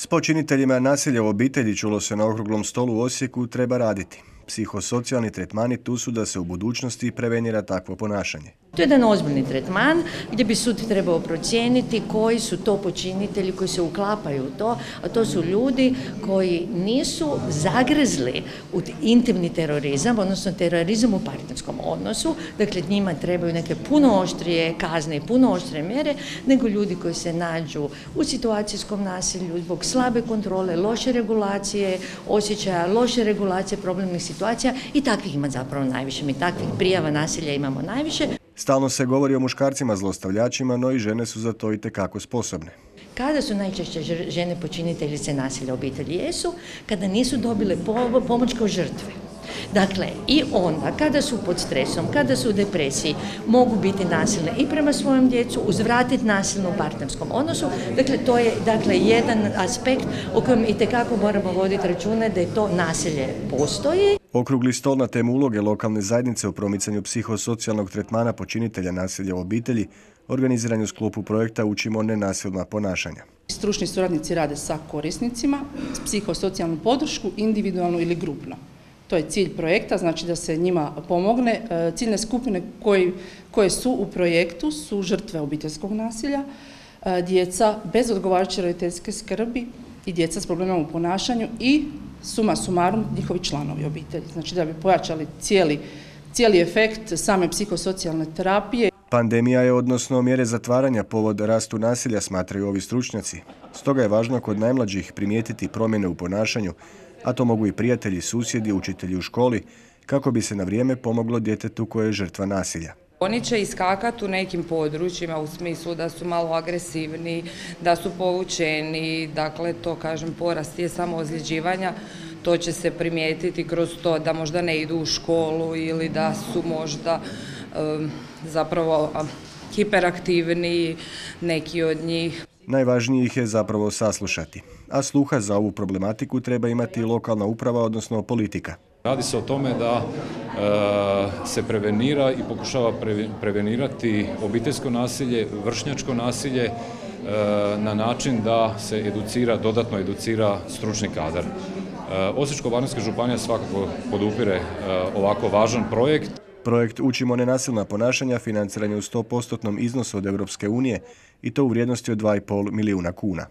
S počiniteljima nasilja u obitelji čulo se na okruglom stolu u Osijeku treba raditi. Psihosocijalni tretmani tu su da se u budućnosti prevenira takvo ponašanje. To je jedan ozbiljni tretman gdje bi sud trebao procijeniti koji su to počinitelji koji se uklapaju u to, a to su ljudi koji nisu zagrezli u intimni terorizam, odnosno terorizam u partnerskom odnosu, dakle njima trebaju neke puno oštrije kazne i puno oštrije mjere, nego ljudi koji se nađu u situacijskom nasilju zbog slabe kontrole, loše regulacije, osjećaja loše regulacije problemnih situacija i takvih ima zapravo najviše. Mi takvih prijava nasilja imamo najviše. Stalno se govori o muškarcima zlostavljačima, no i žene su za to i tekako sposobne. Kada su najčešće žene počiniteljice nasilja obitelji jesu, kada nisu dobile pomoć kao žrtve. Dakle, i onda kada su pod stresom, kada su u depresiji, mogu biti nasilne i prema svojom djecu, uzvratiti nasilno u partnerskom odnosu. Dakle, to je dakle, jedan aspekt o kojem i moramo voditi račune da je to nasilje postoji. Okrugli stol na temu uloge lokalne zajednice u promicanju psihosocijalnog tretmana počinitelja nasilja u obitelji organiziran u sklopu projekta Učimo nenasilna ponašanja. Stručni suradnici rade sa korisnicima, psihosocijalnu podršku, individualnu ili grupno. To je cilj projekta, znači da se njima pomogne. E, ciljne skupine koje su u projektu su žrtve obiteljskog nasilja, e, djeca bez odgovarajuće roditeljske skrbi i djeca s problemama u ponašanju i suma sumarum njihovi članovi obitelji. Znači da bi pojačali cijeli, cijeli efekt same psihosocijalne terapije. Pandemija je odnosno mjere zatvaranja povod rastu nasilja smatraju ovi stručnjaci. Stoga je važno kod najmlađih primijetiti promjene u ponašanju, a to mogu i prijatelji, susjedi, učitelji u školi, kako bi se na vrijeme pomoglo djetetu koje je žrtva nasilja. Oni će iskakati u nekim područjima u smislu da su malo agresivni, da su povučeni, dakle to kažem porast je samo ozljeđivanja, to će se primijetiti kroz to da možda ne idu u školu ili da su možda zapravo hiperaktivni neki od njih. Najvažnije ih je zapravo saslušati, a sluha za ovu problematiku treba imati lokalna uprava, odnosno politika. Radi se o tome da se prevenira i pokušava prevenirati obiteljsko nasilje, vršnjačko nasilje e, na način da se educira, dodatno educira stručni kadar. E, Osječko-baranjska županija svakako podupire ovako važan projekt. Projekt Učimo nenasilna ponašanja financiran je u 100% iznosu od unije i to u vrijednosti od 2,5 milijuna kuna.